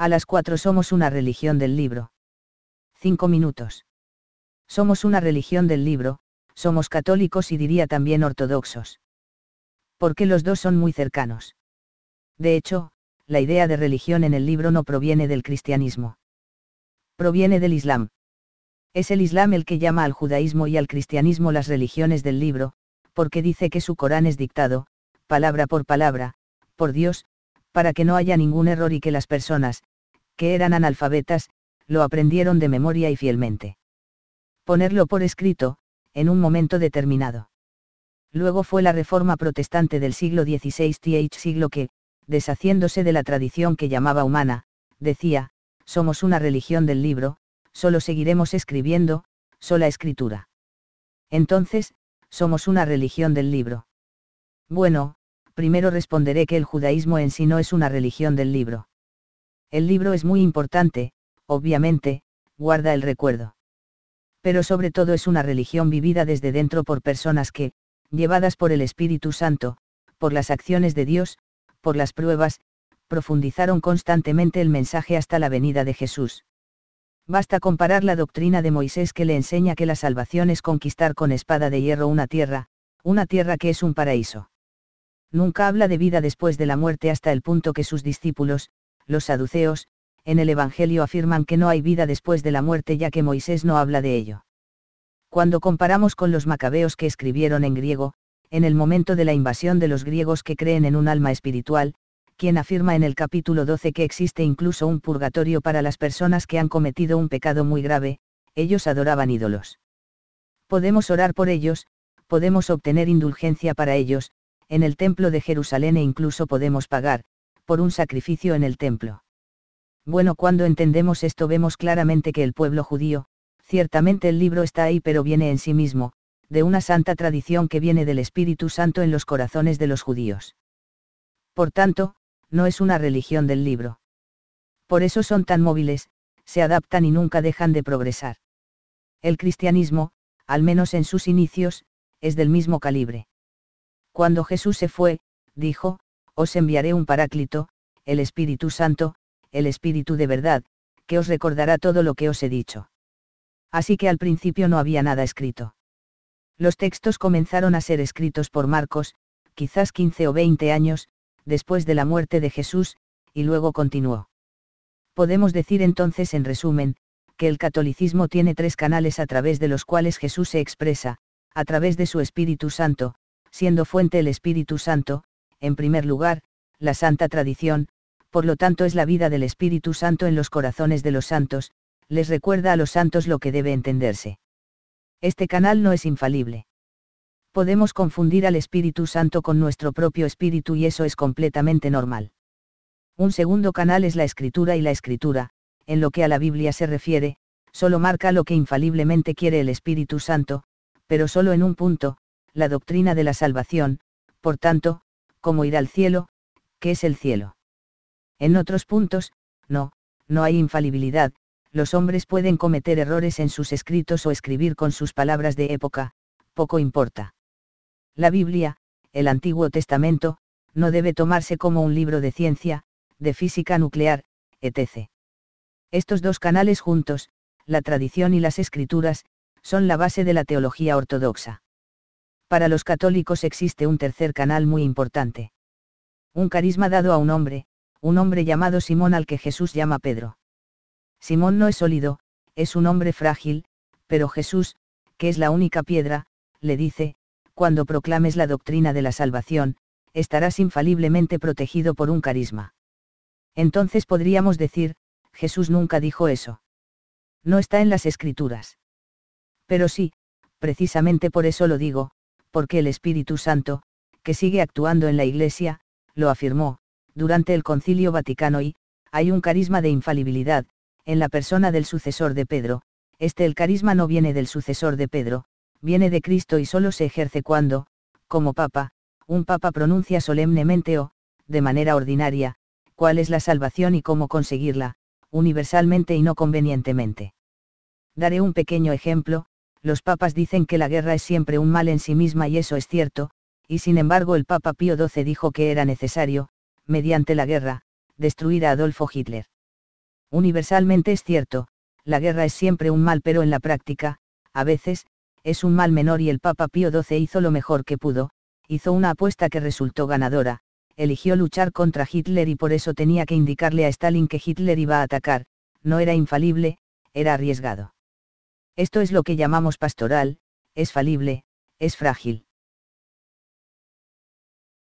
A las cuatro somos una religión del libro. Cinco minutos. Somos una religión del libro, somos católicos y diría también ortodoxos. Porque los dos son muy cercanos. De hecho, la idea de religión en el libro no proviene del cristianismo. Proviene del Islam. Es el Islam el que llama al judaísmo y al cristianismo las religiones del libro, porque dice que su Corán es dictado, palabra por palabra, por Dios, para que no haya ningún error y que las personas, que eran analfabetas, lo aprendieron de memoria y fielmente. Ponerlo por escrito, en un momento determinado. Luego fue la reforma protestante del siglo XVI th siglo que, deshaciéndose de la tradición que llamaba humana, decía, somos una religión del libro, solo seguiremos escribiendo, sola escritura. Entonces, somos una religión del libro. Bueno, primero responderé que el judaísmo en sí no es una religión del libro. El libro es muy importante, obviamente, guarda el recuerdo. Pero sobre todo es una religión vivida desde dentro por personas que, llevadas por el Espíritu Santo, por las acciones de Dios, por las pruebas, profundizaron constantemente el mensaje hasta la venida de Jesús. Basta comparar la doctrina de Moisés que le enseña que la salvación es conquistar con espada de hierro una tierra, una tierra que es un paraíso. Nunca habla de vida después de la muerte hasta el punto que sus discípulos, los saduceos, en el Evangelio afirman que no hay vida después de la muerte ya que Moisés no habla de ello. Cuando comparamos con los macabeos que escribieron en griego, en el momento de la invasión de los griegos que creen en un alma espiritual, quien afirma en el capítulo 12 que existe incluso un purgatorio para las personas que han cometido un pecado muy grave, ellos adoraban ídolos. Podemos orar por ellos, podemos obtener indulgencia para ellos, en el templo de Jerusalén e incluso podemos pagar, por un sacrificio en el templo. Bueno, cuando entendemos esto vemos claramente que el pueblo judío, ciertamente el libro está ahí pero viene en sí mismo, de una santa tradición que viene del Espíritu Santo en los corazones de los judíos. Por tanto, no es una religión del libro. Por eso son tan móviles, se adaptan y nunca dejan de progresar. El cristianismo, al menos en sus inicios, es del mismo calibre. Cuando Jesús se fue, dijo, os enviaré un paráclito, el Espíritu Santo, el Espíritu de verdad, que os recordará todo lo que os he dicho. Así que al principio no había nada escrito. Los textos comenzaron a ser escritos por Marcos, quizás 15 o 20 años, después de la muerte de Jesús, y luego continuó. Podemos decir entonces en resumen, que el catolicismo tiene tres canales a través de los cuales Jesús se expresa, a través de su Espíritu Santo, siendo fuente el Espíritu Santo, en primer lugar, la santa tradición, por lo tanto es la vida del Espíritu Santo en los corazones de los santos, les recuerda a los santos lo que debe entenderse. Este canal no es infalible. Podemos confundir al Espíritu Santo con nuestro propio espíritu y eso es completamente normal. Un segundo canal es la escritura y la escritura, en lo que a la Biblia se refiere, solo marca lo que infaliblemente quiere el Espíritu Santo, pero solo en un punto, la doctrina de la salvación, por tanto, como ir al cielo, ¿qué es el cielo? En otros puntos, no, no hay infalibilidad, los hombres pueden cometer errores en sus escritos o escribir con sus palabras de época, poco importa. La Biblia, el Antiguo Testamento, no debe tomarse como un libro de ciencia, de física nuclear, etc. Estos dos canales juntos, la tradición y las escrituras, son la base de la teología ortodoxa para los católicos existe un tercer canal muy importante. Un carisma dado a un hombre, un hombre llamado Simón al que Jesús llama Pedro. Simón no es sólido, es un hombre frágil, pero Jesús, que es la única piedra, le dice, cuando proclames la doctrina de la salvación, estarás infaliblemente protegido por un carisma. Entonces podríamos decir, Jesús nunca dijo eso. No está en las escrituras. Pero sí, precisamente por eso lo digo, porque el Espíritu Santo, que sigue actuando en la Iglesia, lo afirmó, durante el Concilio Vaticano y, hay un carisma de infalibilidad, en la persona del sucesor de Pedro, este el carisma no viene del sucesor de Pedro, viene de Cristo y solo se ejerce cuando, como Papa, un Papa pronuncia solemnemente o, de manera ordinaria, cuál es la salvación y cómo conseguirla, universalmente y no convenientemente. Daré un pequeño ejemplo, los papas dicen que la guerra es siempre un mal en sí misma y eso es cierto, y sin embargo el Papa Pío XII dijo que era necesario, mediante la guerra, destruir a Adolfo Hitler. Universalmente es cierto, la guerra es siempre un mal pero en la práctica, a veces, es un mal menor y el Papa Pío XII hizo lo mejor que pudo, hizo una apuesta que resultó ganadora, eligió luchar contra Hitler y por eso tenía que indicarle a Stalin que Hitler iba a atacar, no era infalible, era arriesgado. Esto es lo que llamamos pastoral, es falible, es frágil.